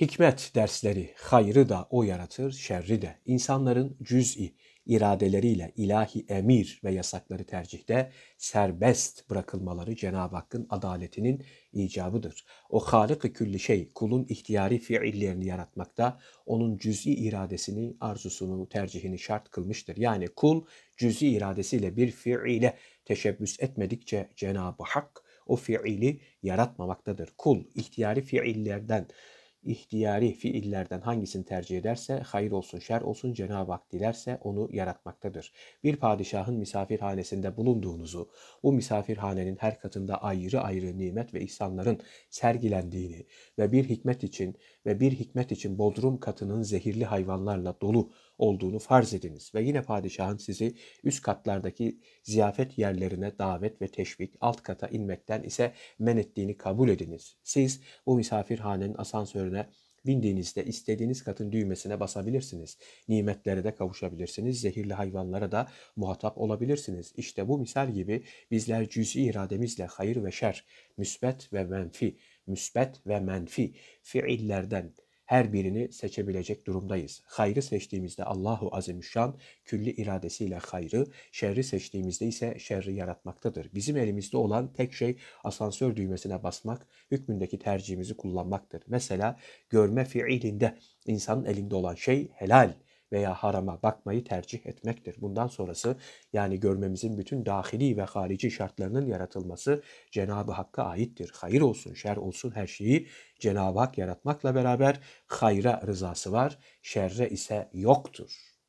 Hikmet dersleri, hayrı da o yaratır, şerri de. İnsanların cüz'i iradeleriyle ilahi emir ve yasakları tercihte serbest bırakılmaları Cenab-ı Hakk'ın adaletinin icabıdır. O halık külli şey kulun ihtiyari fiillerini yaratmakta, onun cüz'i iradesini, arzusunu, tercihini şart kılmıştır. Yani kul cüz'i iradesiyle bir fiile teşebbüs etmedikçe Cenab-ı Hak o fiili yaratmamaktadır. Kul ihtiyari fiillerden ihtiyari fiillerden hangisini tercih ederse hayır olsun şer olsun Cenab-ı Hak dilerse onu yaratmaktadır. Bir padişahın misafirhanesinde bulunduğunuzu, bu misafirhanenin her katında ayrı ayrı nimet ve ihsanların sergilendiğini ve bir hikmet için ve bir hikmet için bodrum katının zehirli hayvanlarla dolu olduğunu farz ediniz ve yine padişahın sizi üst katlardaki ziyafet yerlerine davet ve teşvik, alt kata inmekten ise men ettiğini kabul ediniz. Siz bu misafirhanenin asansörüne bindiğinizde istediğiniz katın düğmesine basabilirsiniz. Nimetlere de kavuşabilirsiniz. Zehirli hayvanlara da muhatap olabilirsiniz. İşte bu misal gibi bizler cüz'i irademizle hayır ve şer, müsbet ve menfi, müsbet ve menfi fiillerden her birini seçebilecek durumdayız. Hayrı seçtiğimizde Allahu Azimüşşan külli iradesiyle hayrı, şerri seçtiğimizde ise şerri yaratmaktadır. Bizim elimizde olan tek şey asansör düğmesine basmak, hükmündeki tercihimizi kullanmaktır. Mesela görme fiilinde insanın elinde olan şey helal veya harama bakmayı tercih etmektir. Bundan sonrası yani görmemizin bütün dahili ve harici şartlarının yaratılması Cenab-ı Hakk'a aittir. Hayır olsun, şer olsun her şeyi Cenab-ı Hak yaratmakla beraber hayra rızası var, şerre ise yoktur.